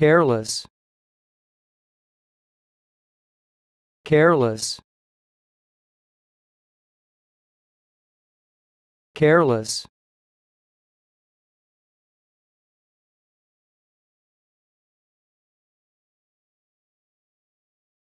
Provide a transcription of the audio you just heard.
careless. Careless. Careless.